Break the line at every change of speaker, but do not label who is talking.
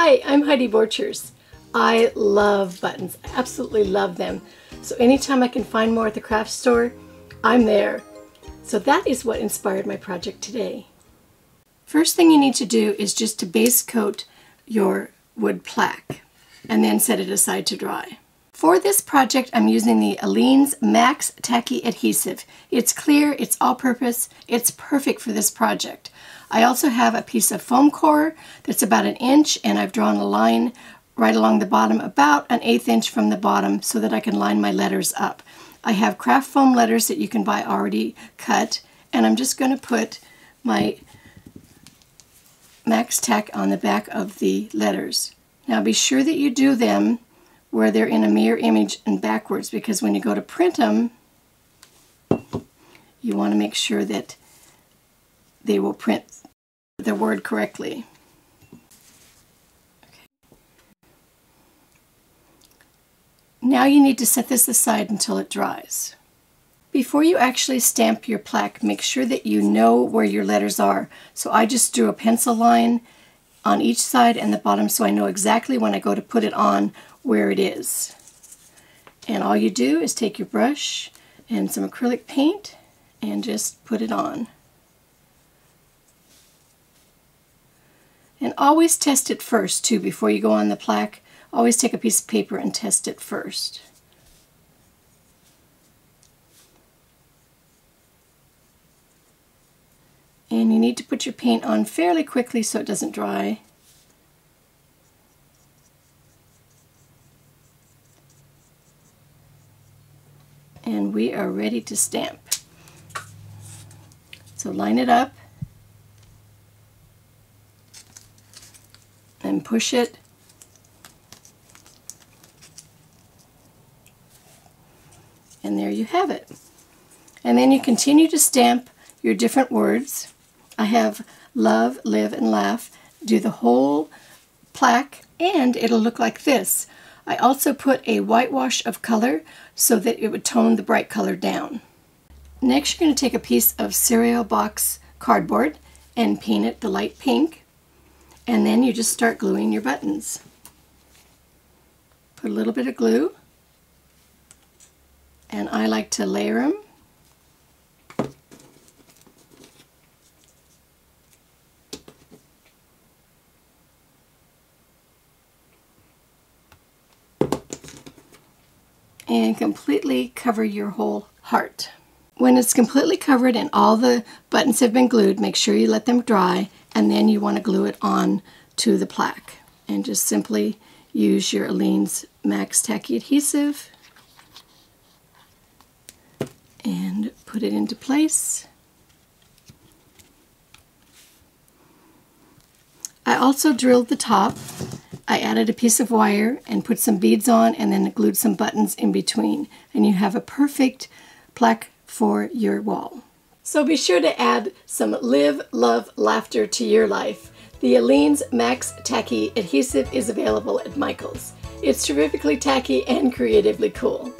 Hi, I'm Heidi Borchers. I love buttons. I absolutely love them. So anytime I can find more at the craft store, I'm there. So that is what inspired my project today. First thing you need to do is just to base coat your wood plaque and then set it aside to dry. For this project, I'm using the Aleene's Max Tacky Adhesive. It's clear, it's all-purpose, it's perfect for this project. I also have a piece of foam core that's about an inch and I've drawn a line right along the bottom about an eighth inch from the bottom so that I can line my letters up. I have craft foam letters that you can buy already cut and I'm just going to put my Max Tack on the back of the letters. Now be sure that you do them where they're in a mirror image and backwards because when you go to print them, you want to make sure that they will print the word correctly. Okay. Now you need to set this aside until it dries. Before you actually stamp your plaque, make sure that you know where your letters are. So I just drew a pencil line on each side and the bottom so I know exactly when I go to put it on where it is. And all you do is take your brush and some acrylic paint and just put it on. And always test it first too before you go on the plaque. Always take a piece of paper and test it first. And you need to put your paint on fairly quickly so it doesn't dry. And we are ready to stamp. So line it up and push it and there you have it. And then you continue to stamp your different words. I have love, live, and laugh. Do the whole plaque and it'll look like this. I also put a whitewash of color so that it would tone the bright color down. Next you're going to take a piece of cereal box cardboard and paint it the light pink and then you just start gluing your buttons. Put a little bit of glue and I like to layer them and completely cover your whole heart. When it's completely covered and all the buttons have been glued, make sure you let them dry and then you want to glue it on to the plaque. And just simply use your Aleene's Max Tacky Adhesive and put it into place. I also drilled the top I added a piece of wire and put some beads on and then glued some buttons in between. And you have a perfect plaque for your wall. So be sure to add some live, love, laughter to your life. The Aleene's Max Tacky adhesive is available at Michael's. It's terrifically tacky and creatively cool.